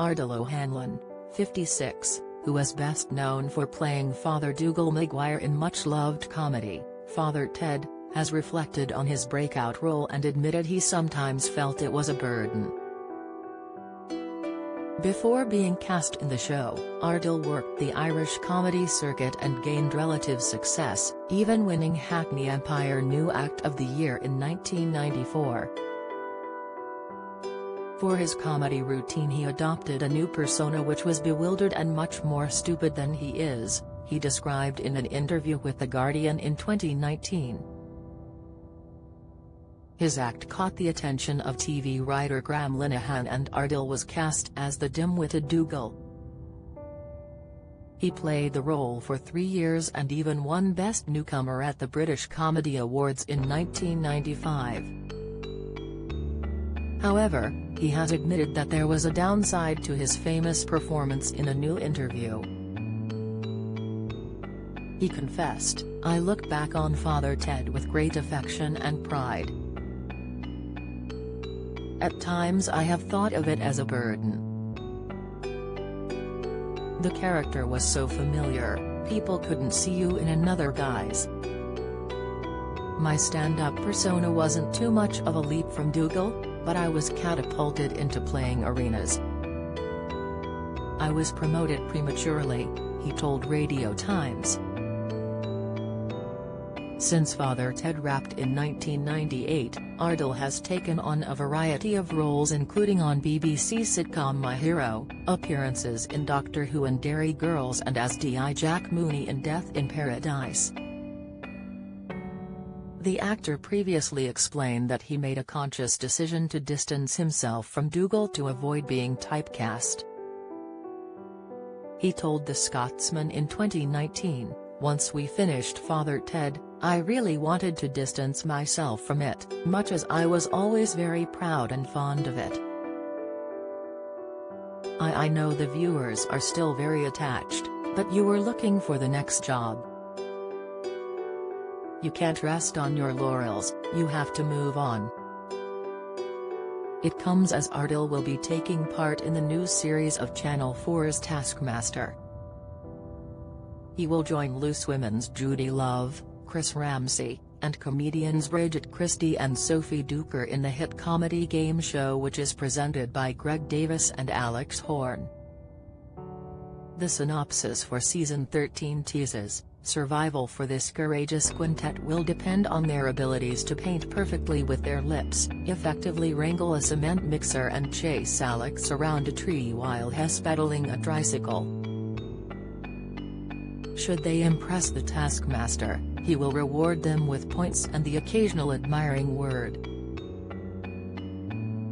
Ardal O'Hanlon, 56, who is best known for playing Father Dougal Maguire in much-loved comedy, Father Ted, has reflected on his breakout role and admitted he sometimes felt it was a burden. Before being cast in the show, Ardal worked the Irish comedy circuit and gained relative success, even winning Hackney Empire New Act of the Year in 1994. For his comedy routine he adopted a new persona which was bewildered and much more stupid than he is, he described in an interview with The Guardian in 2019. His act caught the attention of TV writer Graham Linehan and Ardal was cast as the dim-witted Dougal. He played the role for three years and even won Best Newcomer at the British Comedy Awards in 1995. However, he has admitted that there was a downside to his famous performance in a new interview. He confessed, I look back on Father Ted with great affection and pride. At times I have thought of it as a burden. The character was so familiar, people couldn't see you in another guise. My stand-up persona wasn't too much of a leap from Dougal, but I was catapulted into playing arenas. I was promoted prematurely, he told Radio Times. Since Father Ted wrapped in 1998, Ardal has taken on a variety of roles including on BBC sitcom My Hero, appearances in Doctor Who and Derry Girls and as D.I. Jack Mooney in Death in Paradise. The actor previously explained that he made a conscious decision to distance himself from Dougal to avoid being typecast. He told The Scotsman in 2019, once we finished Father Ted, I really wanted to distance myself from it, much as I was always very proud and fond of it. I, I know the viewers are still very attached, but you were looking for the next job. You can't rest on your laurels, you have to move on. It comes as Ardal will be taking part in the new series of Channel 4's Taskmaster. He will join Loose Women's Judi Love, Chris Ramsey, and comedians Bridget Christie and Sophie Duker in the hit comedy game show which is presented by Greg Davies and Alex Horne. The synopsis for season 13 teases, survival for this courageous quintet will depend on their abilities to paint perfectly with their lips, effectively wrangle a cement mixer and chase Alex around a tree while Hess pedaling a tricycle. Should they impress the taskmaster, he will reward them with points and the occasional admiring word.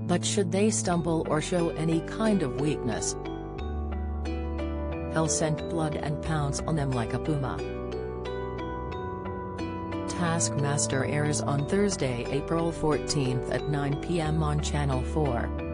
But should they stumble or show any kind of weakness, hell sent blood and pounds on them like a puma. Taskmaster airs on Thursday, April 14 at 9 p.m. on Channel 4.